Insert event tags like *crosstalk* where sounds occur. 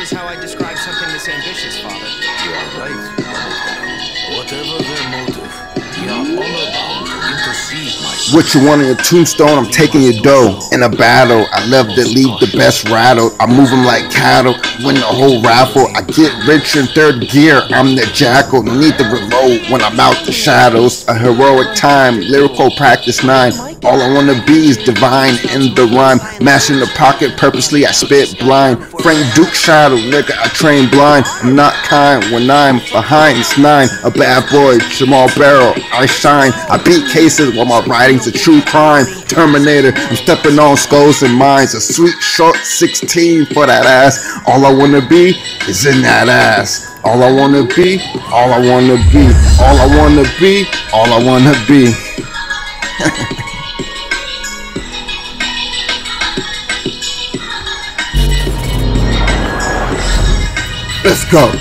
is how I describe something this ambitious, Father. You are right. Whatever their motive, we are my son. What you want in your tombstone? I'm taking your dough. In a battle, I love to leave the best rattled. I move them like cattle, win the whole raffle. I get rich in third gear. I'm the jackal. Need to reload when I'm out the shadows. A heroic time, lyrical practice nine. All I wanna be is divine in the rhyme. Mashing the pocket purposely, I spit blind. Frank Dux shadow, nigga, I train blind. I'm not kind when I'm behind. It's nine. A bad boy, Jamal Barrow, I shine. I beat cases while my writing's a true crime. Terminator, I'm stepping on skulls and minds. A sweet short 16 for that ass. All I wanna be is in that ass. All I wanna be, all I wanna be, all I wanna be, all I wanna be. *laughs* Let's go.